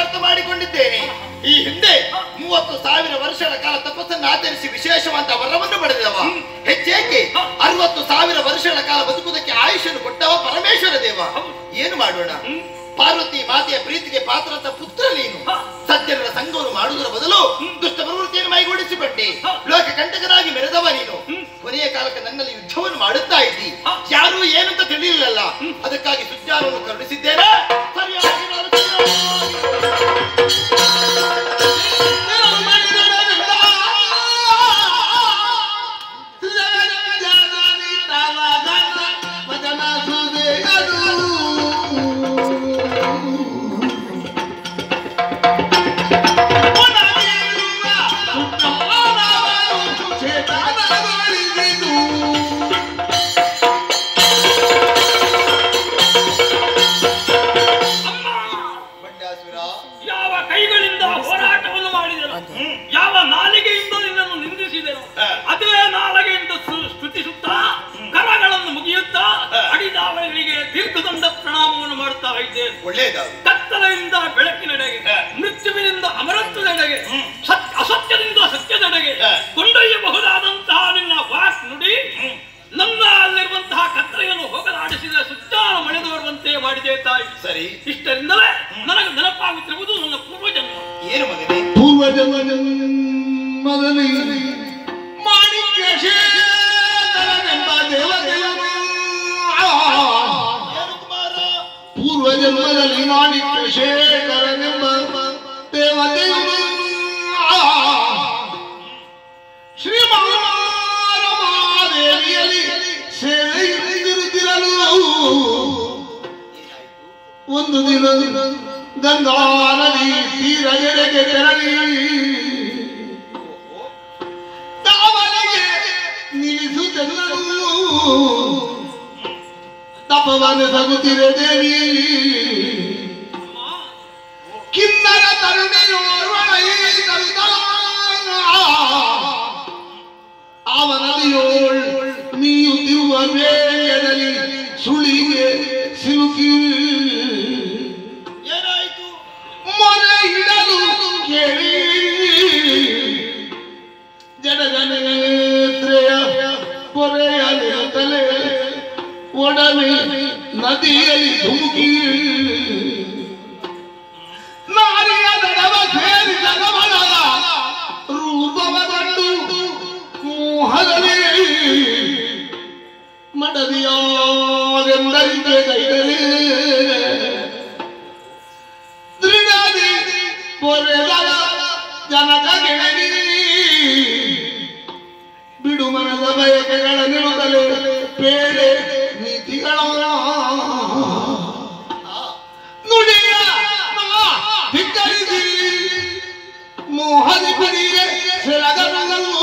ಅರ್ಥ ಮಾಡಿಕೊಂಡಿದ್ದೇನೆ. ಈ ಹಿಂದೆ ಮೂವತ್ತು ಸಾವಿರ ವರ್ಷಗಳ ಕಾಲ ತಪಸ್ಸನ್ನು ಆಚರಿಸಿ ವಿಶೇಷವಾದ ವರವನ್ನು ಪಡೆದವ. ಹೆಚ್ಚೇಕೆ ಅರವತ್ತು ಸಾವಿರ ವರ್ಷಗಳ ಕಾಲ ಬದುಕುವುದಕ್ಕೆ ಆಯುಷನ್ನು ಕೊಟ್ಟವ ಪರಮೇಶ್ವರ ದೇವ. ಏನು ಮಾಡೋಣ? ಪಾರ್ವತಿ ಮಾತೆಯ ಪ್ರೀತಿಗೆ ಪಾತ್ರದ ಪುತ್ರ ನೀನು. ಸಜ್ಜನರ ಸಂಘವನ್ನು ಮಾಡುವುದರ ಬದಲು ದುಷ್ಟ ಪ್ರವೃತ್ತಿಯನ್ನು ಮೈಗೂಡಿಸಿಬಿಟ್ಟೆ ಇದ್ದೇನೆ ಒಳ್ಳೆಯದಾಗು ಕತ್ತಲೆಯಿಂದ ಪೂರ್ವಜನ್ಮದಲ್ಲಿ ಮಾಣಿಕ್ಯ ಶೇಖರನೆಂಬ ದೇವತೆಯನು ಶ್ರೀ ಮಹಾರಮಾದೇವಿಯಲ್ಲಿ ಸೇವೆಯುತ್ತಿರುತ್ತಿರಲು ಒಂದು ದಿನ ಗಂಗಾ ನದಿ ತೀರ ಎಡೆಗೆ ತೆರಳಿ ಕಾವಲಿಗೆ ನಿಲ್ಲಿಸುತ್ತನು ತಪವನ್ನು ಸಗುತ್ತಿರ ದೇವಿ ಕಿನ್ನರ ತರುಣಿಯೋರ್ವಳೈ ತರುತ್ತಲ ಅವನದಿಯೋಳ್ ನೀಯುತ್ತಿರುವ ವೇಳೆಯಲ್ಲಿ ಸುಳಿಗೆ ಸಿಲುಕಿ ಏನಾಯ್ತು ಮೊರೆ ಇಡಲು ಕೇಳಿ ಜಡಗನೇತ್ರೆಯ ಪೊರೆಯ ತಲೆ ಒಡನೆ ನದಿಯಲ್ಲಿ ಧುಮುಕಿ. ನಾರಿಯ ದಡವ ಸೇರಿದ ಗಮನದ ರೂಪವ ಕಂಡು ಮೋಹದಲ್ಲಿ ಕೈಗಳೇ ಸೆಳಗನಗಳು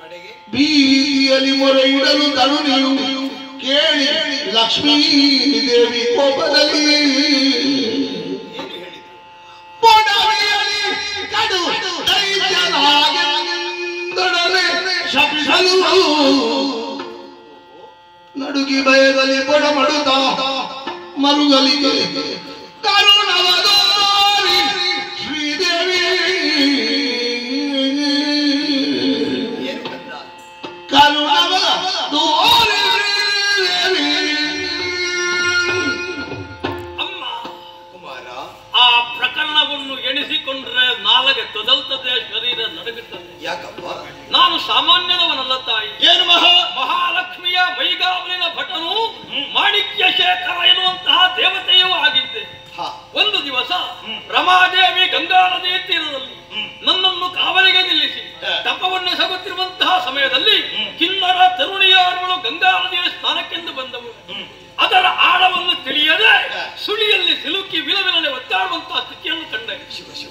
ಕಡೆಗೆ ಬೀದಿಯಲ್ಲಿ ಮೊರೆ ಇಡಲು ತರುಣಿಯು ಕೇಳಿ, ಲಕ್ಷ್ಮೀ ದೇವಿ ಕೋಪದಲ್ಲಿ. ಕಡು ಶಪಿಸಲು. ನಡುಗಿ ಭಯದಲ್ಲಿ ಪೊಡ ಮಡುತ್ತ ಮರುಗಲಿಗೆ ಕರುಣವದೋರಿ ಕುಮಾರ ಆ ಪ್ರಕರಣವನ್ನು ಎಣಿಸಿಕೊಂಡ್ರೆ ನಾಲಗೆ ತೊದಲ್ತದೆ ಶರೀರ ನಡುಗುತ್ತದೆ. ಯಾಕಪ್ಪ? ನಾನು ಸಾಮಾನ್ಯದವನಲ್ಲ ತಾಯಿ. ಏನು ಮಹಾ? ಮಹಾಲಕ್ಷ್ಮಿಯ ಮೈಗಾವಲಿನ ಭಟನು ಮಾಣಿಕ್ಯ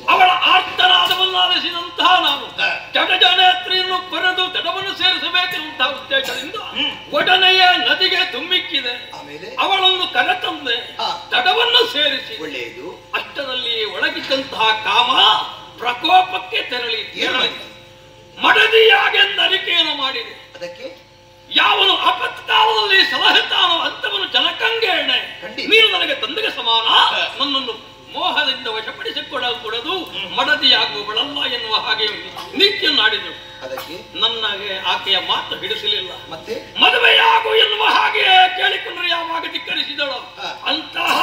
ಅವಳ ಆರ್ತನಾದವನ್ನು ಆಲಿಸಿದಂತಹ ನಾನು. ಜಡಜನೇತ್ರಿಯನ್ನು ಕೊರೆದು ದಡವನ್ನು ಸೇರಿಸಬೇಕೆನ್ನುವಂತಹ ಉದ್ದೇಶದಿಂದ ಒಡನೆಯ ನದಿಗೆ ತುಂಬಿಕ್ಕಿದೆ. ಆಮೇಲೆ? ಅವಳನ್ನು ಕರೆತಂದೆ ತಡವನ್ನು ಸೇರಿಸಿ ಒಳ್ಳೆಯದು. ಅಷ್ಟರಲ್ಲಿ ಒಳಗಿದ್ದಂತಹ ಕಾಮ ಪ್ರಕೋಪಕ್ಕೆ ತೆರಳಿ ಮಡದಿಯಾಗೆಂದರಿಕೆಯನ್ನು ಮಾಡಿದೆ? ಅದಕ್ಕೆ? ಯಾವನು ಅಪತ್ಕಾಲದಲ್ಲಿ ಸಲಹೆ ತಾನು ಅಂತವನು ಜನಕಂಗೇಣೆ. ನೀನು ನನಗೆ ತಂದೆಗೆ ಸಮಾನ. ನನ್ನನ್ನು ಮೋಹದಿಂದ ವಶಪಡಿಸಿಕೊಳ್ಳಕೂಡದು ಮಡದಿಯಾಗುವಳಲ್ಲ ಎನ್ನುವ ಹಾಗೆ ನಿತ್ಯ ಅದಕ್ಕೆ? ನನಗೆ ಆಕೆಯ ಮಾತು ಹಿಡಿಸಲಿಲ್ಲ. ಮತ್ತೆ? ಮದುವೆಯಾಗು ಎನ್ನುವ ಹಾಗೆ ಕೇಳಿಕೊಂಡ್ರೆ ಯಾವಾಗ ಧಿಕ್ಕರಿಸಿದಳು. ಅಂತಹ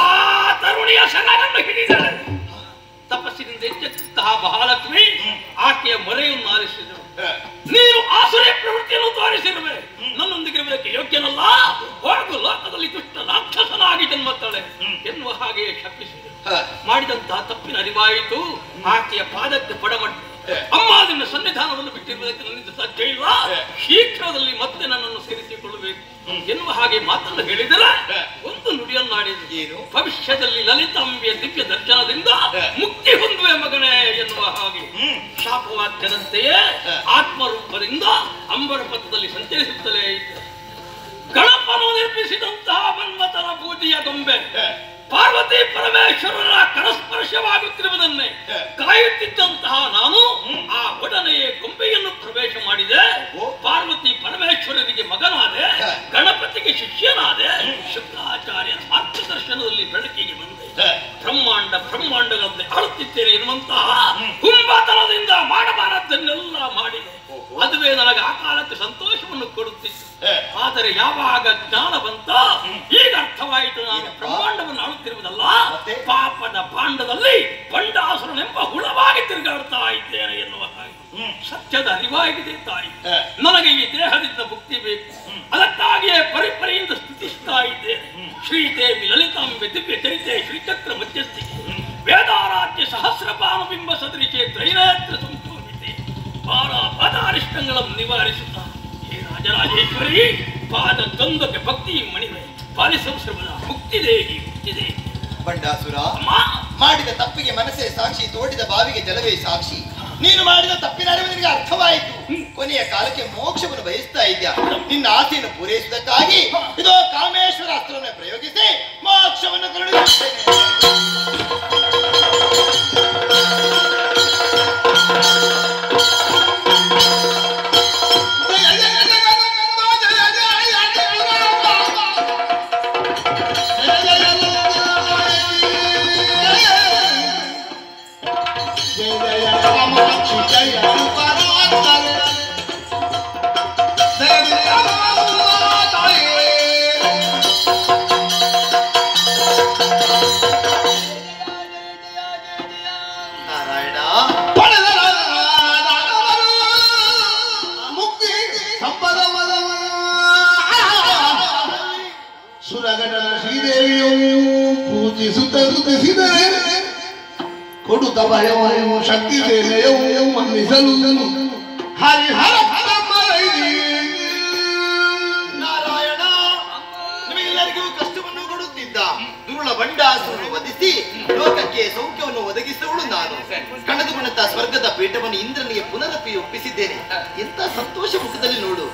ತರುಣಿಯ ಸೆನಗನ್ನು ಹಿಡಿದಳು. ತಪಸ್ಸಿನಿಂದ ಎಚ್ಚೆತ್ತಿದ್ದಂತಹ ಮಹಾಲಕ್ಷ್ಮಿ ಆಕೆಯ ಮೊರೆಯನ್ನು ಆರಿಸಿದಳು. ನೀನು ಆಸುರ ಪ್ರವೃತ್ತಿಯನ್ನು ತೋರಿಸಿರುವೆ. ನನ್ನೊಂದಿಗಿರುವುದಕ್ಕೆ ಯೋಗ್ಯನಲ್ಲ? ಹಾಗೆ ಶಪಿಸಿದಳು ಹ. ಮಾಡಿದಂತಹ ತಪ್ಪಿನ ಅರಿವಾಯಿತು. ಆಕೆಯ ಪಾದಕ್ಕೆ ಪಡಮಟ್ಟ ಅಮ್ಮ ಅದನ್ನು ಸನ್ನಿಧಾನವನ್ನು ಬಿಟ್ಟಿರುವುದಕ್ಕೆ ನನ್ನಿಂದ ಸಾಧ್ಯ ಇಲ್ಲ ಶೀಘ್ರದಲ್ಲಿ ಮತ್ತೆ ನನ್ನನ್ನು ಸೇರಿಸಿಕೊಳ್ಳಬೇಕು. ಎನ್ನುವ ಹಾಗೆ ಮಾತನ್ನು ಹೇಳಿದರೆ ಒಂದು ನುಡಿಯನ್ನಾಡಿದ್ರು. ಏನು? ಭವಿಷ್ಯದಲ್ಲಿ ಲಲಿತಾಂಬೆಯ ದಿವ್ಯ ದರ್ಶನದಿಂದ ಮುಕ್ತಿ ಹೊಂದುವೆ ಮಗನೇ ಎನ್ನುವ ಹಾಗೆ ಶಾಪವಾಕ್ಯದಂತೆಯೇ ಆತ್ಮರೂಪದಿಂದ ಅಂಬರ ಪಥದಲ್ಲಿ ಸಂಚರಿಸುತ್ತಲೇ ಗಣಪನು ನಿರ್ಮಿಸಿದಂತಹ ಮನ್ಮಥನ ಬೂದಿಯ ಗೊಂಬೆ. ಪಾರ್ವತಿ ಪರಮೇಶ್ವರರ ಕರಸ್ಪರ್ಶವಾಗುತ್ತಿರುವುದನ್ನೇ ಕಾಯುತ್ತಿದ್ದಂತಹ ನಾನು ಆ ಒಡನೆಯೇ ಗೊಂಬೆಯನ್ನು ಪ್ರವೇಶ ಮಾಡಿದೆ. ಪಾರ್ವತಿ ಪರಮೇಶ್ವರರಿಗೆ ಮತ್ತೆ? ಪಾಪದ ಪಾಂಡದಲ್ಲಿ ಪಂಡಾಸುರನೆಂಬ ಹುಳವಾಗಿ ತಿರುಗಾಡ್ತಾ ಇದ್ದೇನೆ ಎನ್ನುವ ಹಾಗೆ. ಸತ್ಯದ ಅರಿವಾಗಿದೆ ತಾಯಿ. ನನಗೆ ಈ ದೇಹದಿಂದ ಮುಕ್ತಿ ಬೇಕು. ಅದಕ್ಕಾಗಿಯೇ ಪರಿಪರಿಯಿಂದ ಸ್ತುತಿಸ್ತಾ ಇದ್ದೇನೆ. ಶ್ರೀದೇವಿ ಲಲಿತಾಂಬೆ ದಿವ್ಯ ಚರಿತೆ ಶ್ರೀಚಕ್ರ ಮಧ್ಯಸ್ಥಿ. ವೇದಾರಾಧ್ಯ ಸಹಸ್ರಪಾನುಬಿಂಬ ಸದೃಶೆ ತ್ರೈನೇತ್ರ ಸಂಪೂರ್ಣಿತೆ ಬಾರ ಪದಾರಿಷ್ಟಗಳನ್ನು ನಿವಾರಿಸುತ್ತಾ. ಹೇ ರಾಜರಾಜೇಶ್ವರಿ ಪಾದ ದ್ವಂದ್ವಕ್ಕೆ ಭಕ್ತಿ ಮಣಿವೆ ಪಾಲಿಸಂಶ್ರಮದ ಮುಕ್ತಿದೇಹಿ ಮುಕ್ತಿದೇಹಿ ಬಂಡಾಸುರ ಮಾಡಿದ ತಪ್ಪಿಗೆ ಮನಸ್ಸೇ ಸಾಕ್ಷಿ ತೋಡಿದ ಬಾವಿಗೆ ಜಲವೇ ಸಾಕ್ಷಿ. ನೀನು ಮಾಡಿದ ತಪ್ಪಿನ ಅರಿವು ನಿನಗೆ ಅರ್ಥವಾಯಿತು. ಕೊನೆಯ ಕಾಲಕ್ಕೆ ಮೋಕ್ಷವನ್ನು ಬಯಸ್ತಾ ಇದ್ಯಾ? ನಿನ್ನ ಆಸೆಯನ್ನು ಪೂರೈಸುವುದಕ್ಕಾಗಿ ಇದೋ ಕಾಮೇಶ್ವರ ಅಸ್ತ್ರವನ್ನು ಪ್ರಯೋಗಿಸಿ ಮೋಕ್ಷವನ್ನು ಕರುಣಿಸುತ್ತೇನೆ. ಪೂಜಿಸುತ್ತ ಸುತ್ತಿಸಿದರೆ ಕೊಡುತ್ತ ಭಯವನ್ನು ಶಕ್ತಿ ಸೇನೆಯವು ಮನ್ನಿಸಲು. ಹರಿಹರ ನಾರಾಯಣ ನಿಮಗೆಲ್ಲರಿಗೂ ಕಷ್ಟವನ್ನು ಕೊಡುತ್ತಿದ್ದ ದುರುಳ ಬಂಡಾಸುರನ್ನು ವಧಿಸಿ ಲೋಕಕ್ಕೆ ಸೌಖ್ಯವನ್ನು ಒದಗಿಸುವಳು ನಾನು. ಕಳೆದುಕೊಂಡಂತ ಸ್ವರ್ಗದ ಪೀಠವನ್ನು ಇಂದ್ರನಿಗೆ ಪುನರಪಿ ಒಪ್ಪಿಸಿದ್ದೇನೆ. ಎಂತ ಸಂತೋಷ ಮುಖದಲ್ಲಿ ನೋಡು.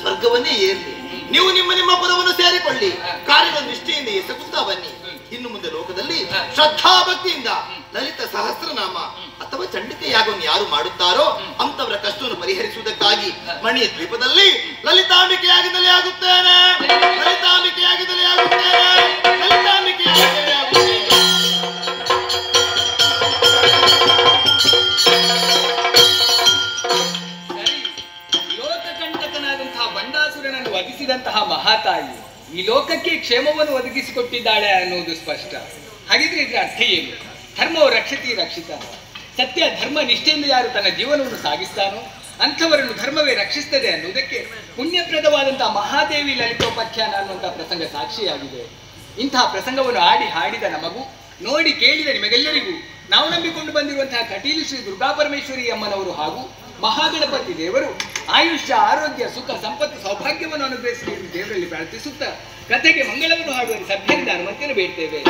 ಸ್ವರ್ಗವನ್ನೇ ಏರ್ಲಿ. ನೀವು ನಿಮ್ಮ ನಿಮ್ಮ ಪುರವನ್ನು ಸೇರಿಕೊಳ್ಳಿ. ಕಾರ್ಯದ ದೃಷ್ಟಿಯಿಂದ ಎಸಗುತ್ತಾ ಬನ್ನಿ. ಇನ್ನು ಮುಂದೆ ಲೋಕದಲ್ಲಿ ಶ್ರದ್ಧಾಭಕ್ತಿಯಿಂದ ಲಲಿತ ಸಹಸ್ರನಾಮ ಅಥವಾ ಚಂಡಿಕೆ ಯಾಗವನ್ನು ಯಾರು ಮಾಡುತ್ತಾರೋ ಅಂತವರ ಕಷ್ಟವನ್ನು ಪರಿಹರಿಸುವುದಕ್ಕಾಗಿ ಮಣಿ ದ್ವೀಪದಲ್ಲಿ ಲಲಿತಾಂಬಿಕೆಯಾಗಿದ್ದಲೇ ಆಗುತ್ತೇನೆ. ಲಲಿತಾಂಬಿಕೆಯಾಗಿದ್ದಲೇ ಆಗುತ್ತೇನೆ. ಲೋಕಕ್ಕೆ ಕ್ಷೇಮವನ್ನು ಒದಗಿಸಿಕೊಟ್ಟಿದ್ದಾಳೆ ಅನ್ನೋದು ಸ್ಪಷ್ಟ. ಹಾಗಿದ್ರೆ ಇದರ ಅರ್ಥ ಏನು? ಧರ್ಮವು ರಕ್ಷತಿ ರಕ್ಷಿತ. ಸತ್ಯ ಧರ್ಮ ನಿಷ್ಠೆಯಿಂದ ಯಾರು ತನ್ನ ಜೀವನವನ್ನು ಸಾಗಿಸ್ತಾನೋ ಅಂಥವರನ್ನು ಧರ್ಮವೇ ರಕ್ಷಿಸ್ತದೆ ಅನ್ನುವುದಕ್ಕೆ ಪುಣ್ಯಪ್ರದವಾದಂತಹ ಮಹಾದೇವಿ ಲಲಿತೋಪಾಖ್ಯಾನ ಅನ್ನುವಂತಹ ಪ್ರಸಂಗ ಸಾಕ್ಷಿಯಾಗಿದೆ. ಇಂತಹ ಪ್ರಸಂಗವನ್ನು ಆಡಿ ಹಾಡಿದ ನಮಗೂ, ನೋಡಿ ಕೇಳಿದ ನಿಮಗೆಲ್ಲರಿಗೂ, ನಾವು ನಂಬಿಕೊಂಡು ಬಂದಿರುವಂತಹ ಕಟೀಲು ಶ್ರೀ ದುರ್ಗಾಪರಮೇಶ್ವರಿ ಅಮ್ಮನವರು ಹಾಗೂ ಮಹಾಗಣಪತಿ ದೇವರು ಆಯುಷ್ಯ, ಆರೋಗ್ಯ, ಸುಖ, ಸಂಪತ್ತು, ಸೌಭಾಗ್ಯವನ್ನು ಅನುಗ್ರಹಿಸಲಿ ಎಂದು ದೇವರಲ್ಲಿ ಪ್ರಾರ್ಥಿಸುತ್ತ ಕಥೆಗೆ ಮಂಗಳವನ್ನು ಹಾಡುವ ಸಭ್ಯರಿಂದ ಅನುಮತಿಯನ್ನು ಬೇಡ್ತೇವೆ